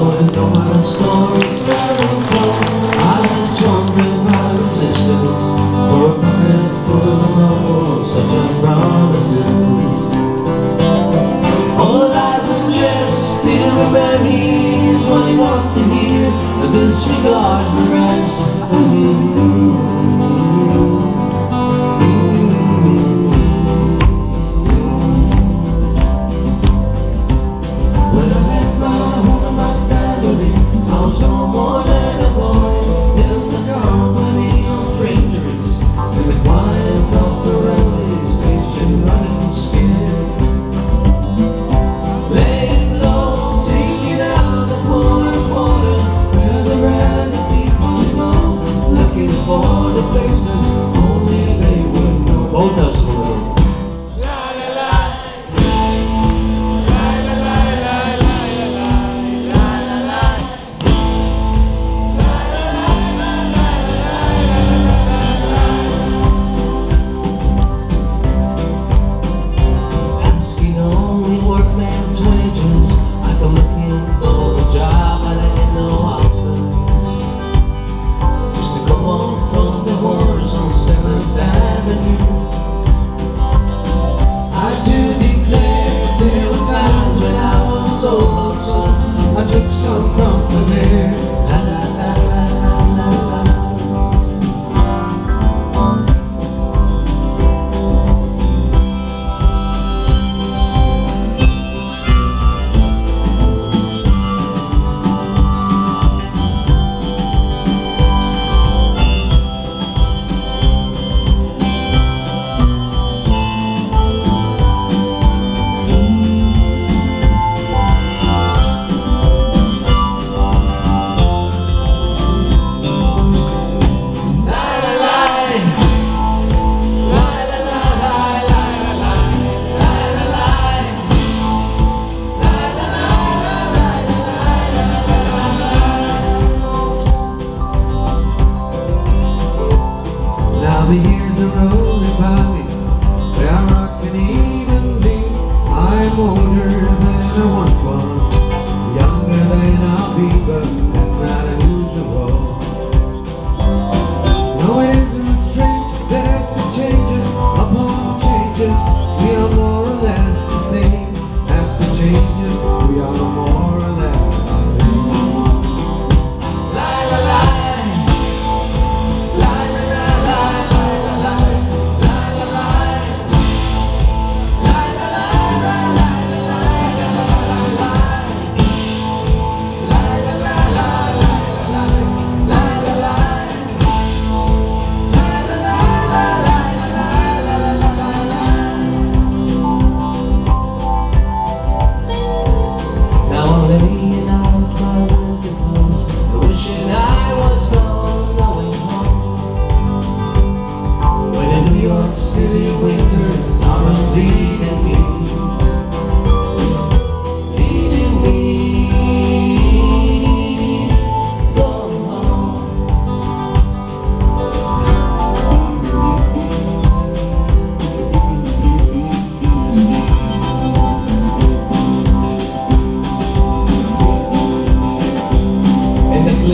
door and know what a story said and told. I just resistance for a pocket for the more such a promises. All lies he wants to hear, the rest.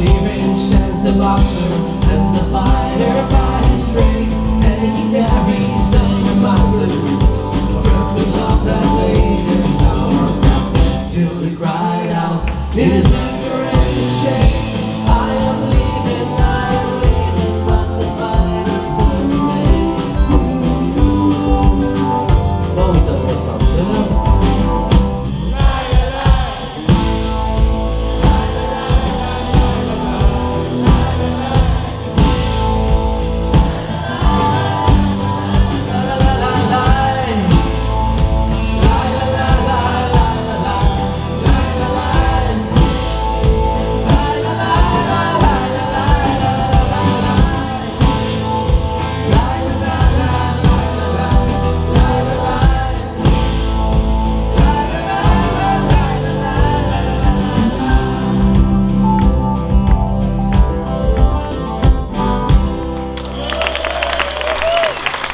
Here stands the boxer and the fighter.